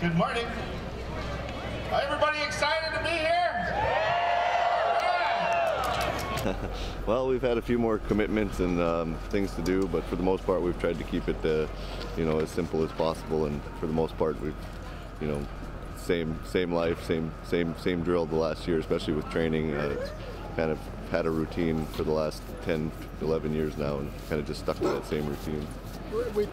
Good morning. Everybody excited to be here? Yeah. well, we've had a few more commitments and um, things to do, but for the most part, we've tried to keep it, uh, you know, as simple as possible. And for the most part, we've, you know, same same life, same same same drill the last year, especially with training. Uh, it's kind of had a routine for the last 10, 11 years now, and kind of just stuck to that same routine. We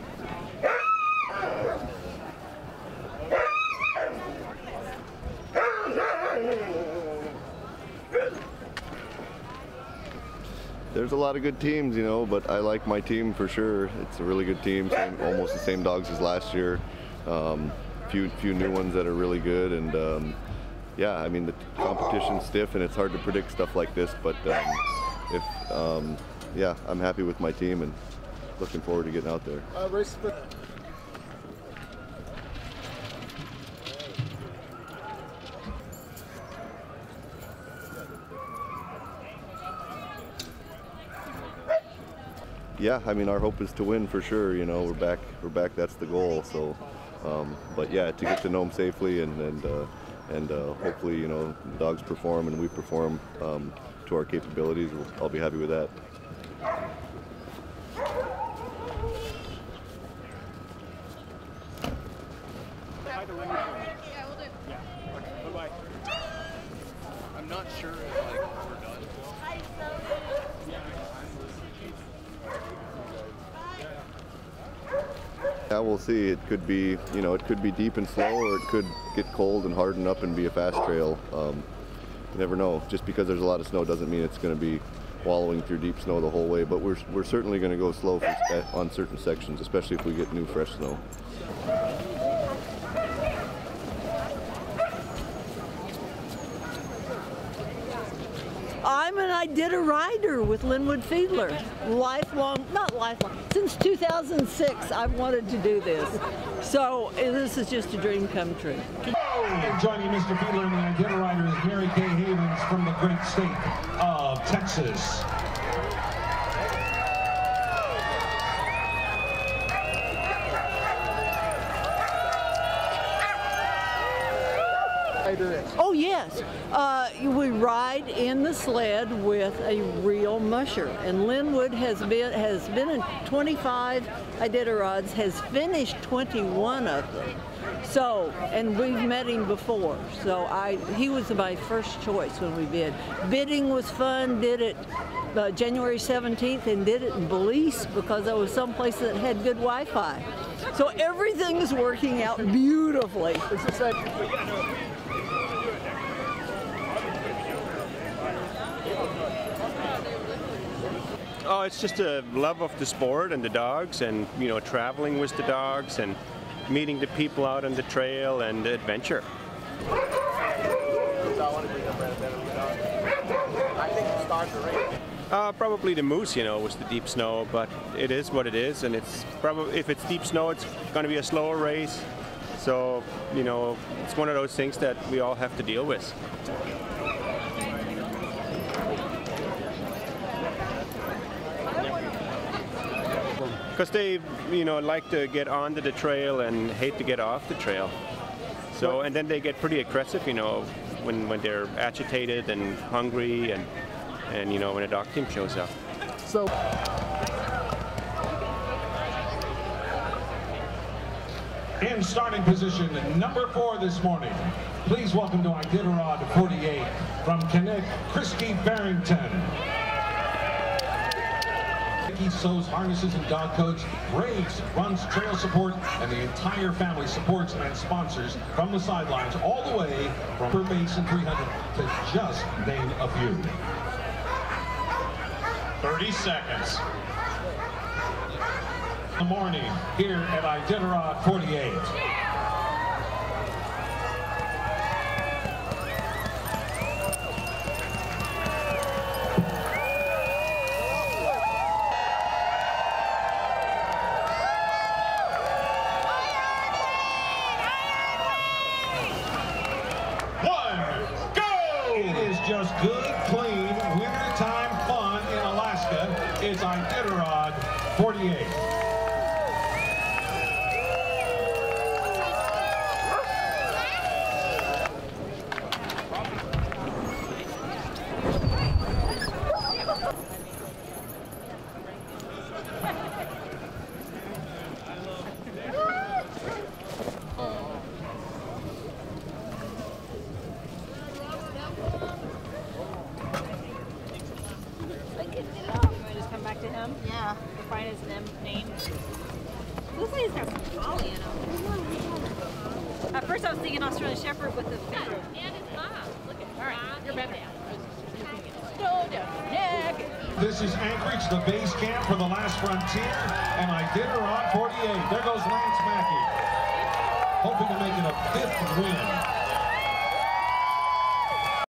there's a lot of good teams, you know, but I like my team for sure. It's a really good team, same, almost the same dogs as last year. Um, few few new ones that are really good, and um, yeah, I mean the competition's stiff, and it's hard to predict stuff like this. But um, if um, yeah, I'm happy with my team and looking forward to getting out there. Uh, yeah, I mean, our hope is to win for sure. You know, we're back. We're back. That's the goal. So, um, but yeah, to get to Nome safely and and uh, and uh, hopefully, you know, the dogs perform and we perform um, to our capabilities. I'll be happy with that. I'm not sure if like we're done. Yeah, we'll see. It could be, you know, it could be deep and slow, or it could get cold and harden up and be a fast trail. Um, you never know. Just because there's a lot of snow doesn't mean it's going to be wallowing through deep snow the whole way. But we're we're certainly going to go slow for, on certain sections, especially if we get new fresh snow. I'm an Iditarod with Linwood Fiedler. Lifelong, not lifelong, since 2006 I've wanted to do this. So eh, this is just a dream come true. And joining Mr. Fiedler and the Iditarod is Mary Kay Havens from the great state of Texas. Oh yes, uh, we ride in the sled with a real musher, and Linwood has been has been in 25 Iditarods, has finished 21 of them. So, and we've met him before. So I, he was my first choice when we bid. Bidding was fun. Did it uh, January 17th and did it in Belize because that was someplace that had good Wi-Fi. So everything is working out beautifully. Oh, it's just a love of the sport and the dogs, and you know, traveling with the dogs and meeting the people out on the trail and the adventure. Uh, probably the moose, you know, with the deep snow, but it is what it is, and it's probably if it's deep snow, it's going to be a slower race. So, you know, it's one of those things that we all have to deal with. Because they, you know, like to get onto the trail and hate to get off the trail. So, and then they get pretty aggressive, you know, when, when they're agitated and hungry and, and, you know, when a dog team shows up. So. In starting position, number four this morning. Please welcome to Iditarod 48 from Connect, Kristy Berington. He sews harnesses and dog coats. Graves runs trail support, and the entire family supports and sponsors from the sidelines all the way from her base and 300 to just name a few. 30 seconds. The morning here at Iditarod 48. 48. Looks like it's got some in. At first I was thinking Australian Shepherd with the feet. And mom. Look at All right, you're better. This is Anchorage, the base camp for the last frontier, and Iditarod 48. There goes Lance Mackey, hoping to make it a fifth win.